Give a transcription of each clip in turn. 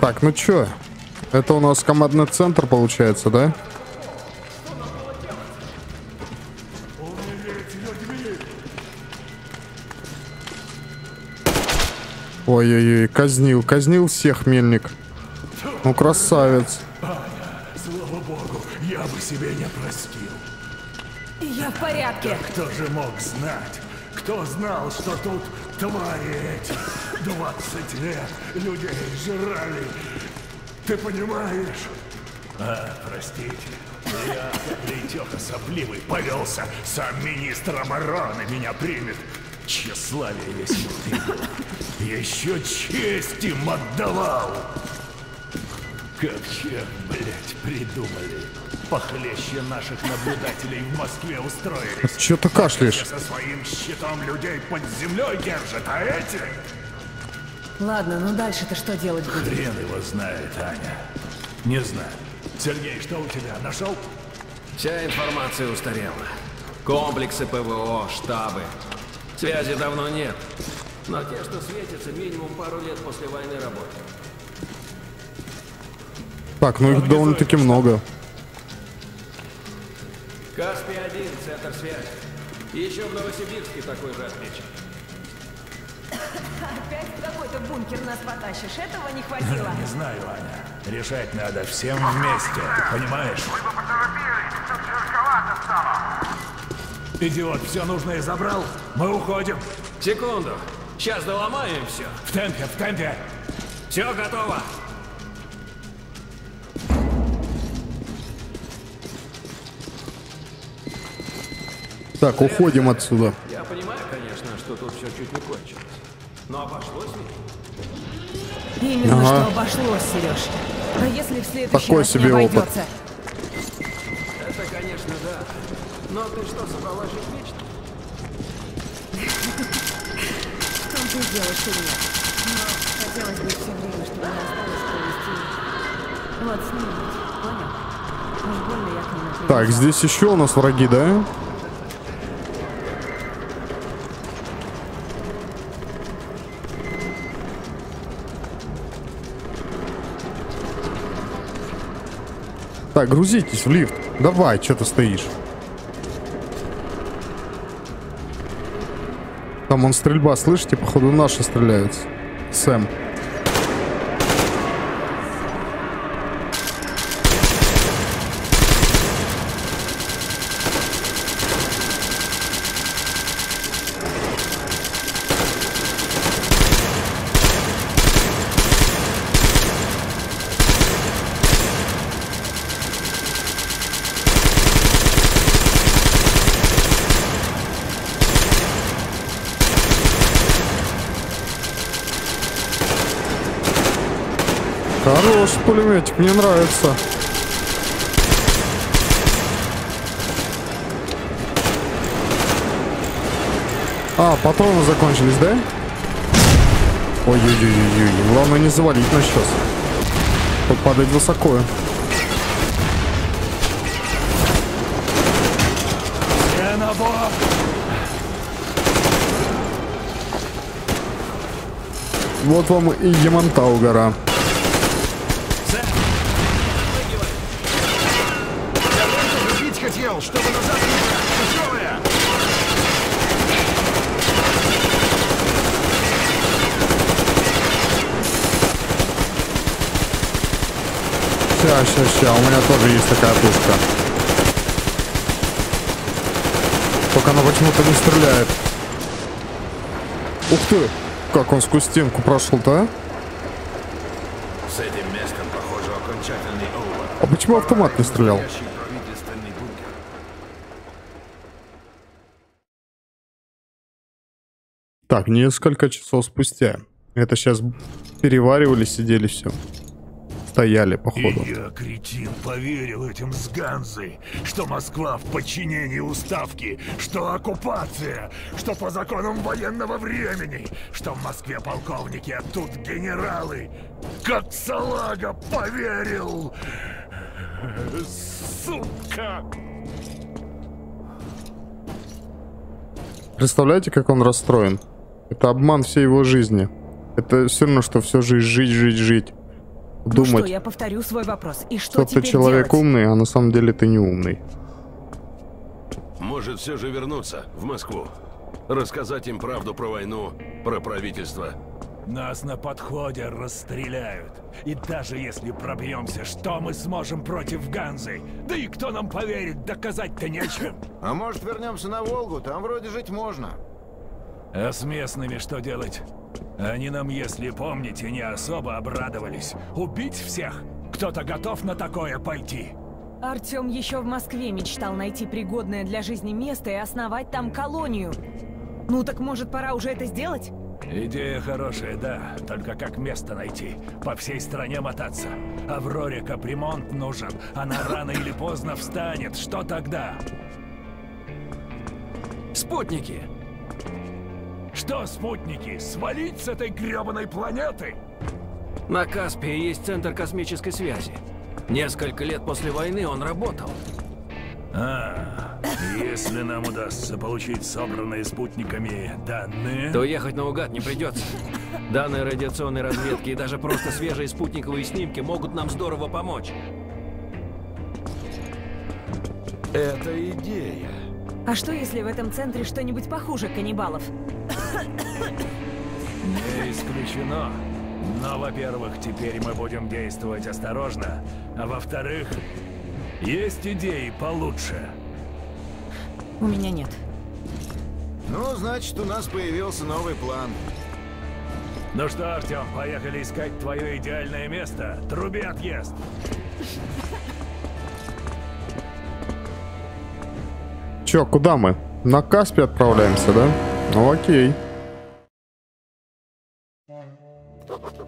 Так, ну чё? Это у нас командный центр получается, да? Ой-ой-ой, казнил, казнил всех мельник. Ну, красавец. Слава богу, я бы себе не простил. Я в порядке. Кто же мог знать? Кто знал, что тут твари эти 20 лет людей жрали? Ты понимаешь? А, простите. Я, как лейтеха сопливый, повелся. Сам министр обороны меня примет. Тщеславие весь его Еще честь им отдавал. Как черт, блядь, придумали. Похлеще наших наблюдателей в Москве устроились. Чё ты кашляешь? Со своим щитом людей под землей держат, а эти... Ладно, ну дальше-то что делать будем? Хрен его знает, Аня. Не знаю. Сергей, что у тебя? Нашел? Вся информация устарела. Комплексы ПВО, штабы. Связи давно нет. Но те, что светятся, минимум пару лет после войны работают. Так, ну их довольно-таки много. Каспий-1, центр связи. Еще в Новосибирске такой же отмечен. Опять в какой-то бункер нас потащишь. Этого не хватило. Не знаю, Аня. Решать надо всем вместе, ты понимаешь? Идиот, все нужное забрал? Мы уходим. Секунду. Сейчас доломаем все. В темпе, в темпе. Все готово. Так, уходим отсюда. Я понимаю, конечно, что тут все чуть не кончилось. Но обошлось ведь? Именно Ага. что обошлось, Сереж. А если в следующий Такой раз не себе опыт. Это, конечно, да. Но ты что, собралась жить вечно? В том ты что нет. Но хотелось бы все время, чтобы не осталось провести. Вот с ним понял? Так, здесь еще у нас враги, да? Так, грузитесь в лифт. Давай, что ты стоишь? Там он стрельба, слышите? Походу наши стреляются. Сэм. Хорош пулеметик, мне нравится. А, патроны закончились, да? Ой-ой-ой-ой-ой. Главное не завалить нас сейчас. Тут падать высоко. На. Вот вам и Ямантау гора. Убить хотел, чтобы назад не Тяжелая. Ща, ща, у меня тоже есть такая пушка. Только она почему-то не стреляет. Ух ты! Как он сквозь стенку прошел-то, а? С этим местом, похоже, окончательный овер. А почему автомат не стрелял? Так, несколько часов спустя. Это сейчас переваривали, сидели все. Стояли, походу. И я, кретин, поверил этим с Ганзой, что Москва в подчинении уставки, что оккупация, что по законам военного времени, что в Москве полковники, а тут генералы. Как салага поверил! Сука! Представляете, как он расстроен? Это обман всей его жизни. Это все равно, что всю жизнь жить, жить, жить. Ну что, думать, я повторю свой вопрос. И что что ты человек делать? умный, а на самом деле ты не умный. Может, все же вернуться в Москву? Рассказать им правду про войну, про правительство. Нас на подходе расстреляют. И даже если пробьемся, что мы сможем против Ганзы? Да и кто нам поверит, доказать-то нечем. А может вернемся на Волгу? Там вроде жить можно. А с местными что делать? Они нам, если помните, не особо обрадовались. Убить всех? Кто-то готов на такое пойти? Артем еще в Москве мечтал найти пригодное для жизни место и основать там колонию. Ну так может пора уже это сделать? Идея хорошая, да. Только как место найти? По всей стране мотаться. Авроре капремонт нужен. Она рано или поздно встанет. Что тогда? Спутники! Что, спутники, свалить с этой гребаной планеты? На Каспии есть центр космической связи. Несколько лет после войны он работал. А, если нам удастся получить собранные спутниками данные... То ехать наугад не придется. Данные радиационной разведки и даже просто свежие спутниковые снимки могут нам здорово помочь. Это идея. А что если в этом центре что-нибудь похуже каннибалов? Не исключено. Но, во-первых, теперь мы будем действовать осторожно. А во-вторых, есть идеи получше. У меня нет. Ну, значит, у нас появился новый план. Ну что, Артем, поехали искать твое идеальное место. Труби отъезд. Чё, куда мы? На Каспий отправляемся, да? Ну окей.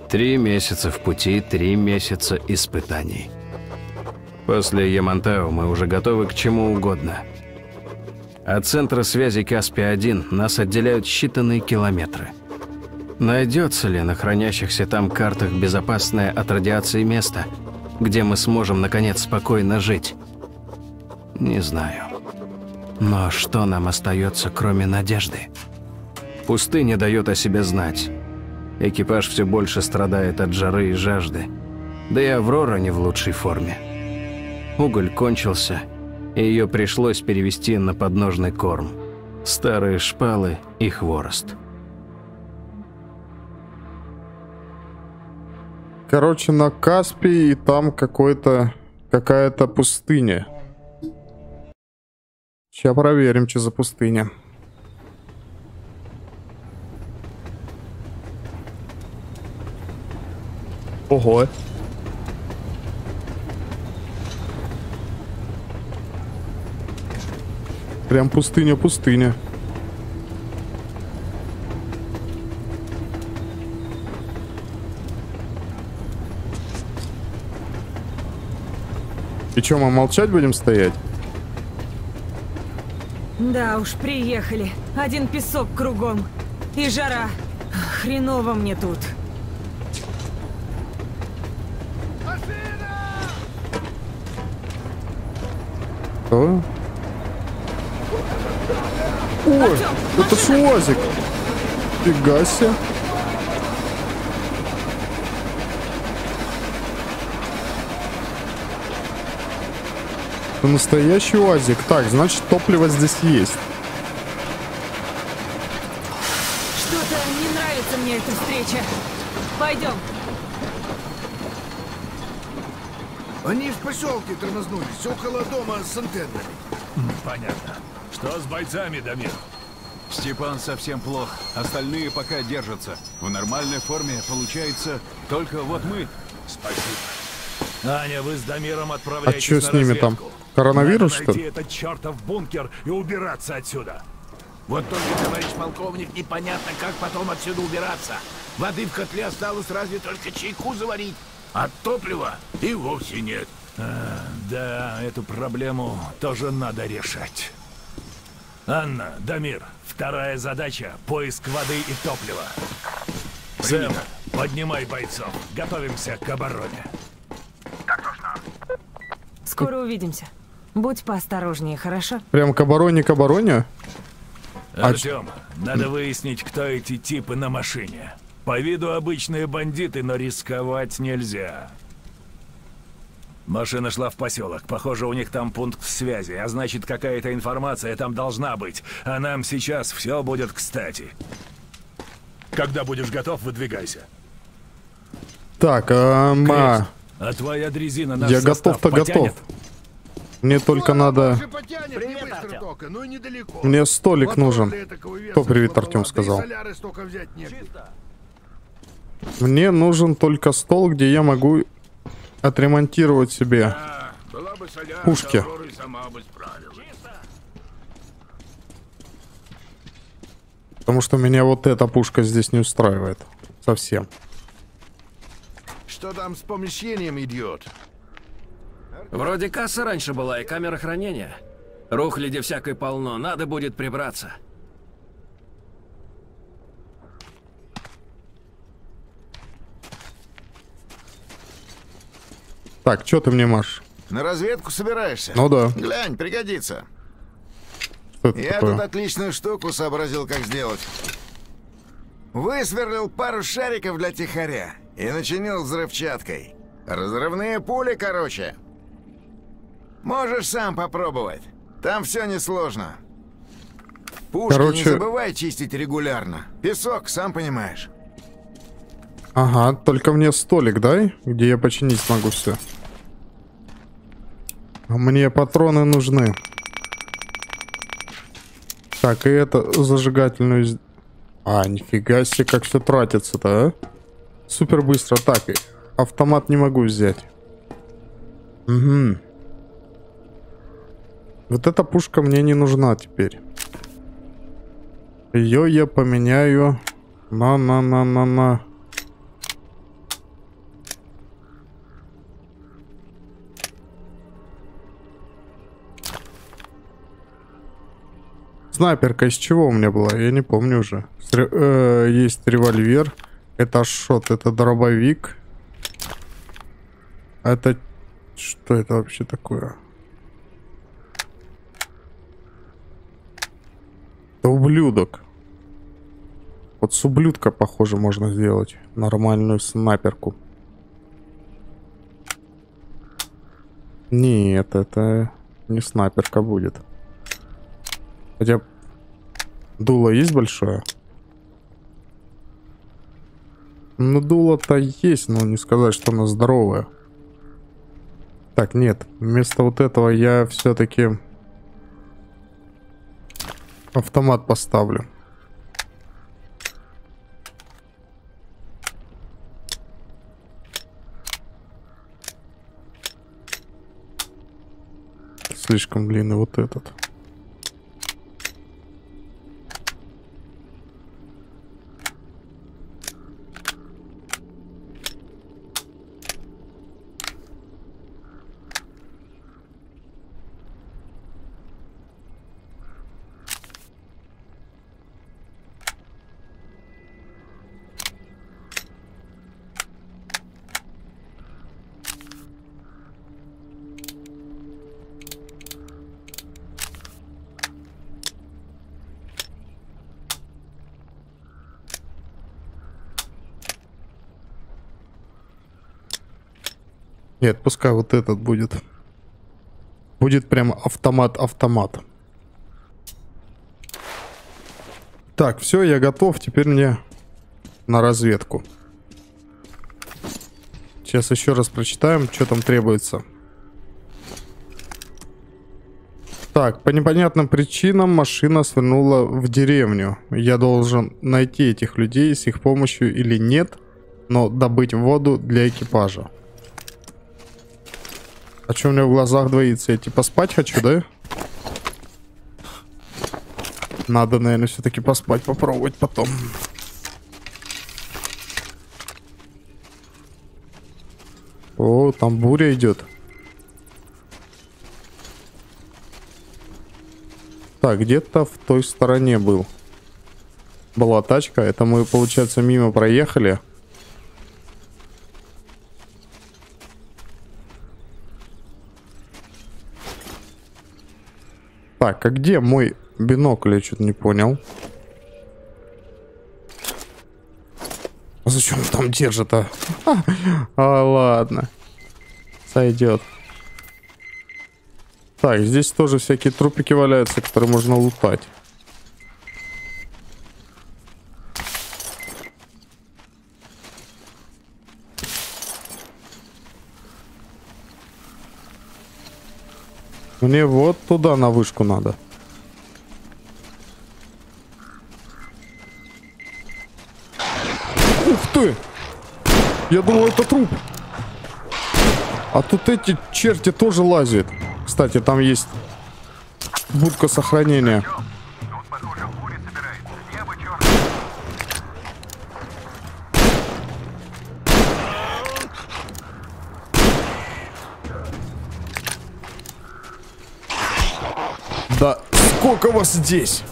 Три месяца в пути, три месяца испытаний. После Ямантау мы уже готовы к чему угодно. От центра связи Каспия-1 нас отделяют считанные километры. Найдется ли на хранящихся там картах безопасное от радиации место, где мы сможем, наконец, спокойно жить? Не знаю. Но что нам остается, кроме надежды? Пустыня дает о себе знать. Экипаж все больше страдает от жары и жажды. Да и Аврора не в лучшей форме. Уголь кончился, и ее пришлось перевести на подножный корм. Старые шпалы и хворост. Короче, на Каспии и там какой-то... Какая-то пустыня. Сейчас проверим, что за пустыня. Ого. Прям пустыня-пустыня. И что, мы молчать будем стоять? Да уж, приехали. Один песок кругом. И жара. Хреново мне тут. Что? Ой, это ж УАЗик. Фига себе. Это настоящий УАЗик. Так, значит топливо здесь есть. Что-то не нравится мне эта встреча. Пойдем. Они в поселке тормознулись, около дома с антеннами. Понятно. Что с бойцами, Дамир? Степан совсем плох, остальные пока держатся. В нормальной форме получается только вот мы. Спасибо. Аня, вы с Дамиром отправляетесь А на с ними там? разведку. Коронавирус, Надо что найти ли? этот чертов бункер и убираться отсюда. Вот только, товарищ полковник, непонятно, как потом отсюда убираться. Воды в котле осталось разве только чайку заварить, а топлива и вовсе нет. Да, эту проблему тоже надо решать. Анна, Дамир, вторая задача — поиск воды и топлива. Сэм, поднимай бойцов. Готовимся к обороне. Скоро увидимся. Будь поосторожнее, хорошо? Прям к обороне, к обороне? А Артем, надо выяснить, кто эти типы на машине. По виду обычные бандиты, но рисковать нельзя. Машина шла в поселок. Похоже, у них там пункт связи, а значит, какая-то информация там должна быть. А нам сейчас все будет кстати. Когда будешь готов, выдвигайся. Так, а, А твоя дрезина наш я готов-то готов. Мне только надо... Потянет, не быстро только, но и недалеко. Мне столик Мотор нужен. Кто привет, Артем сказал? негде. Мне нужен только стол, где я могу отремонтировать себе. А, была бы соляра, Пушки. Справилась. Потому что меня вот эта пушка здесь не устраивает. Совсем. Что там с помещением идет? Вроде касса раньше была и камера хранения. Рухляди всякой полно, надо будет прибраться. Так, что ты мне машешь? На разведку собираешься? Ну да. Глянь, пригодится. Я такое? тут отличную штуку сообразил, как сделать. Высверлил пару шариков для тихаря и начинил взрывчаткой. Разрывные пули, короче. Можешь сам попробовать. Там все несложно. Пушки Короче- не забывай чистить регулярно. Песок, сам понимаешь. Ага, только мне столик дай, где я починить смогу все. Мне патроны нужны. Так, и это зажигательную... А, нифига себе, как все тратится-то, а? Супер быстро. Так, автомат не могу взять. Угу. Вот эта пушка мне не нужна теперь. Ее я поменяю на-на-на-на-на. Снайперка из чего у меня была? Я не помню уже. С ре- э, есть револьвер. Это шот, это дробовик. Это... Что это вообще такое? Это ублюдок. Вот с ублюдка, похоже, можно сделать нормальную снайперку. Нет, это не снайперка будет. Хотя дуло есть большое? Ну, дуло-то есть, но не сказать, что оно здоровое. Так, нет. Вместо вот этого я все-таки автомат поставлю. Слишком длинный вот этот. Нет, пускай вот этот будет. Будет прям автомат-автомат. Так, все, я готов. Теперь мне на разведку. Сейчас еще раз прочитаем, что там требуется. Так, по непонятным причинам машина свернула в деревню. Я должен найти этих людей с их помощью или нет, но добыть воду для экипажа. А что у меня в глазах двоится? Я типа спать хочу, да? Надо, наверное, все-таки поспать, попробовать потом. О, там буря идет. Так, где-то в той стороне был. Была тачка. Это мы, получается, мимо проехали. Так, а где мой бинокль? Я что-то не понял. А зачем он там держит, а? а ладно. Сойдет. Так, здесь тоже всякие трупики валяются, которые можно лутать. Мне вот туда на вышку надо. Ух ты! Я думал, это труп. А тут эти черти тоже лазят. Кстати, там есть будка сохранения. Да сколько вас здесь?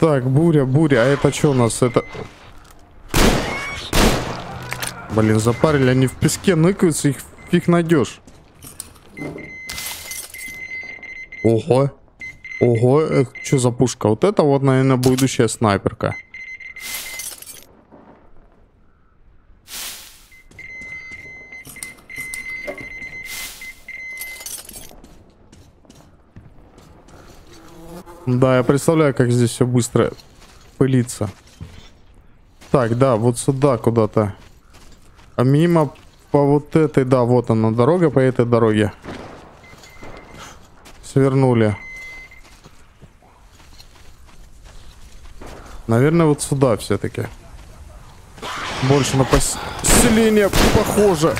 Так, буря, буря. А это что у нас? Это... Блин, запарили. Они в песке ныкаются, их фиг найдешь. Ого. Ого, это что за пушка? Вот это вот, наверное, будущая снайперка. Да, я представляю, как здесь все быстро пылится. Так, да, вот сюда куда-то. А мимо по вот этой, да, вот она дорога, по этой дороге. Свернули. Наверное, вот сюда все-таки. Больше на поселение похоже.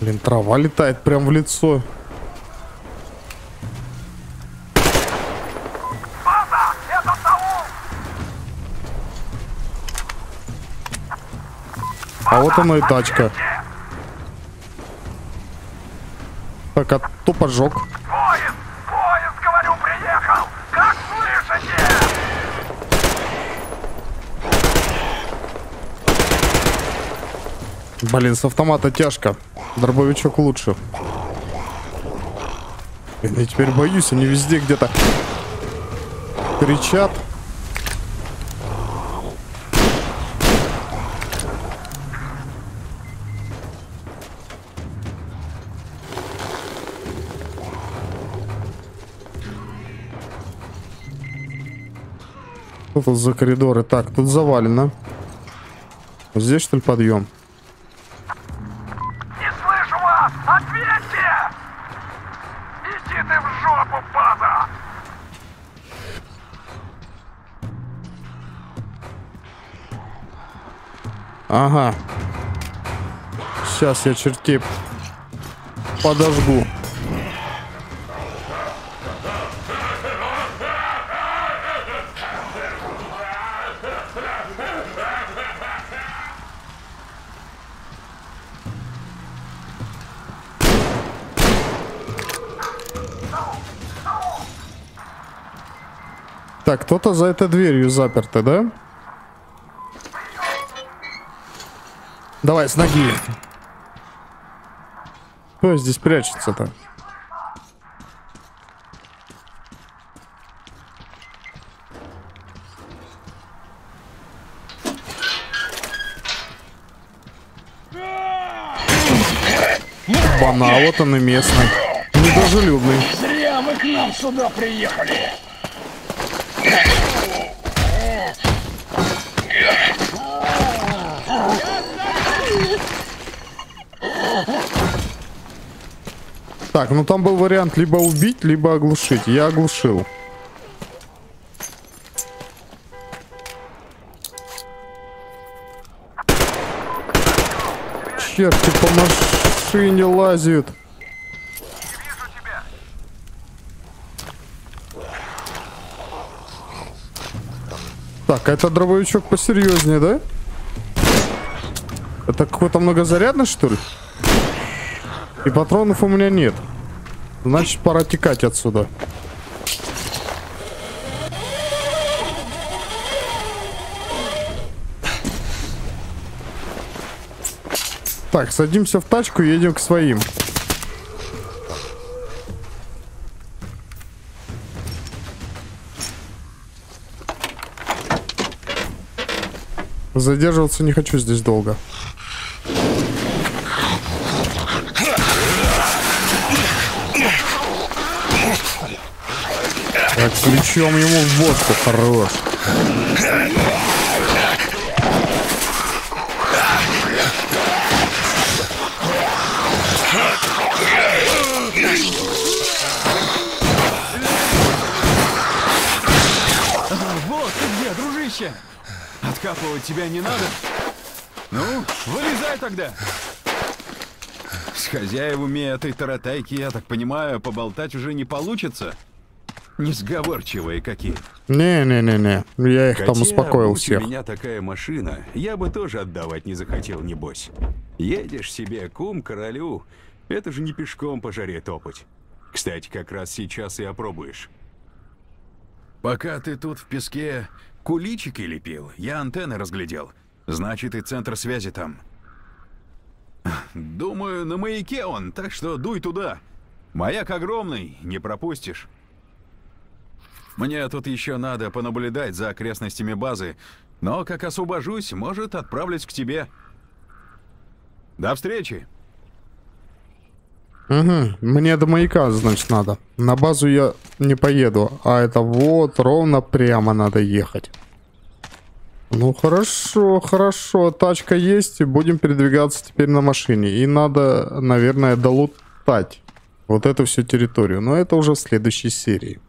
Блин, трава летает прям в лицо. А вот она и тачка. Так, а то поджег. Поезд! Поезд, говорю, приехал! Как слышите? Блин, с автомата тяжко. Дробовичок лучше. Я теперь боюсь, они везде где-то кричат. Что тут за коридоры? Так, тут завалено. Здесь что ли подъем? Не слышу вас! Ответьте! Иди ты в жопу, база! Ага. Сейчас я чертей подожгу. Так, кто-то за этой дверью заперто, да? Давай, с ноги. Кто здесь прячется-то? Бана, вот он и местный. Недружелюбный. Зря вы к нам сюда приехали! Так, ну там был вариант либо убить, либо оглушить. Я оглушил. Черти по машине лазят. Так, это дробовичок посерьезнее, да? Это какой-то многозарядный, что ли? И патронов у меня нет. Значит, пора текать отсюда. Так, садимся в тачку и едем к своим. Задерживаться не хочу здесь долго. Так, ключом ему в водку хорош. Откапывать тебя не надо? Ну, вылезай тогда! С хозяевами этой таратайки, я так понимаю, поболтать уже не получится? Несговорчивые какие. Не-не-не-не, я их там Хотя, успокоил будь всех. у меня такая машина, я бы тоже отдавать не захотел, небось. Едешь себе, кум, королю, это же не пешком по жаре топать. Кстати, как раз сейчас и опробуешь. Пока ты тут в песке куличики лепил, я антенны разглядел. Значит, и центр связи там. Думаю, на маяке он, так что дуй туда. Маяк огромный, не пропустишь. Мне тут еще надо понаблюдать за окрестностями базы, но как освобожусь, может, отправлюсь к тебе. До встречи! Угу. Мне до маяка, значит, надо. На базу я не поеду. А это вот ровно прямо надо ехать. Ну хорошо, хорошо. Тачка есть. и Будем передвигаться теперь на машине. И надо, наверное, долутать вот эту всю территорию. Но это уже в следующей серии.